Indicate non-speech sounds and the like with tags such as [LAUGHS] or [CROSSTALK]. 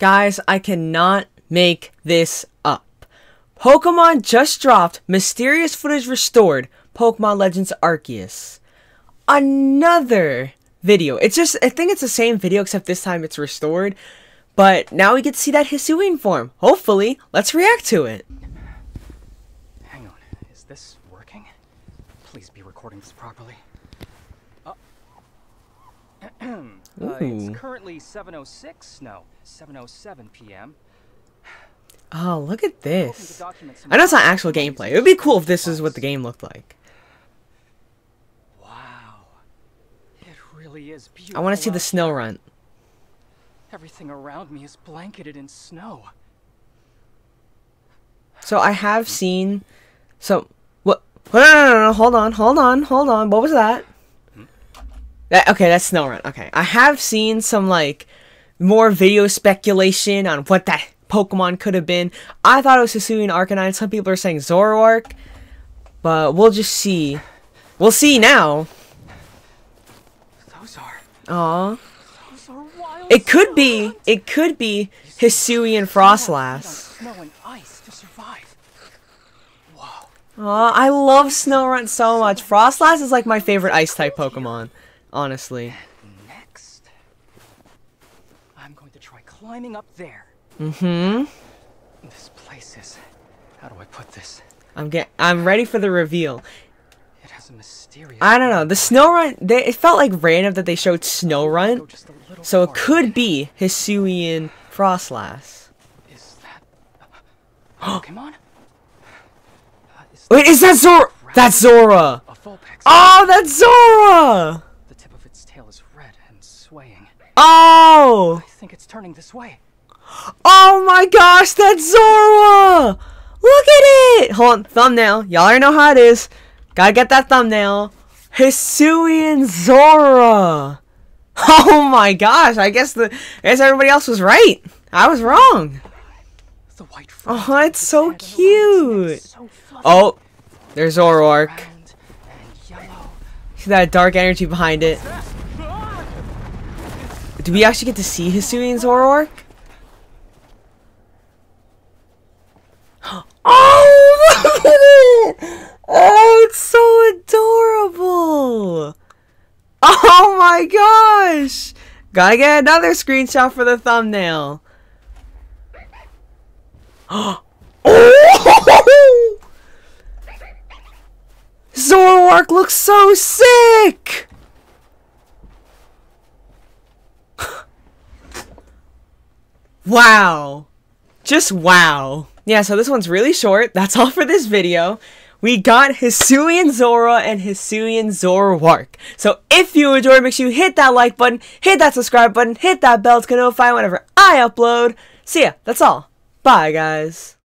Guys, I cannot make this up. Pokemon just dropped Mysterious Footage Restored Pokemon Legends Arceus. Another video. It's just, I think it's the same video except this time it's restored. But now we get to see that Hisuian form. Hopefully, let's react to it. Hang on, is this working? Please be recording this properly. Uh, uh, it's currently 7:06. No, 7:07 p.m. [SIGHS] Oh, look at this. I know it's not actual gameplay. It would be cool if this is what the game looked like. Wow, it really is beautiful. I want to see the snow run. Everything around me is blanketed in snow. So I have seen some. What? No, no, no, no, hold on, hold on, hold on. What was that? That okay, that's Snorunt. Okay, I have seen some like more video speculation on what that Pokemon could have been. I thought it was Hisuian Arcanine. Some people are saying Zoroark, but we'll just see. We'll see now. Those are Aw. those are wild. It could be. It could be Hisuian Froslass. Snow and ice to Aw, I love Snorunt so much. Froslass is like my favorite ice type Pokemon, honestly. Next, I'm going to try climbing up there. Mm-hmm. This place is. How do I put this? I'm get I'm ready for the reveal. It has a mysterious. I don't know. The Snorunt they it felt like random that they showed snow Snorunt. just a little So it could be Hisuian Froslass. Is that [GASPS] Pokemon? Uh, is Wait, is that Zorua? That's Zorua! Oh, that's Zorua! The tip of its tail is red and swaying. Oh! I think it's turning this way. Oh my gosh, that's Zorua! Look at it! Hold on, thumbnail. Y'all already know how it is. Gotta get that thumbnail. Hisuian Zorua! [LAUGHS] Oh my gosh, I guess the I guess everybody else was right. I was wrong. The white Oh, it's so head around its neck, cute. so Oh, there's Zoroark. round and yellow. See that dark energy behind it. Do we actually get to see Hisuian Zoroark? [GASPS] Oh! [LAUGHS] Oh, it's so adorable! Oh my gosh! Gotta get another screenshot for the thumbnail. [GASPS] Oh! [LAUGHS] Zoroark looks so sick! Wow. Just wow. Yeah, so this one's really short. That's all for this video. We got Hisuian Zorua and Hisuian Zoroark. So if you enjoyed, make sure you hit that like button, hit that subscribe button, hit that bell to get notified whenever I upload. See ya. That's all. Bye, guys.